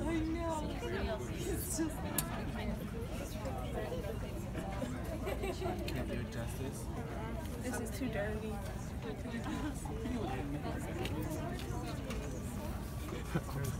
I know. It's just. Can't do it justice. This is too dirty. Okay.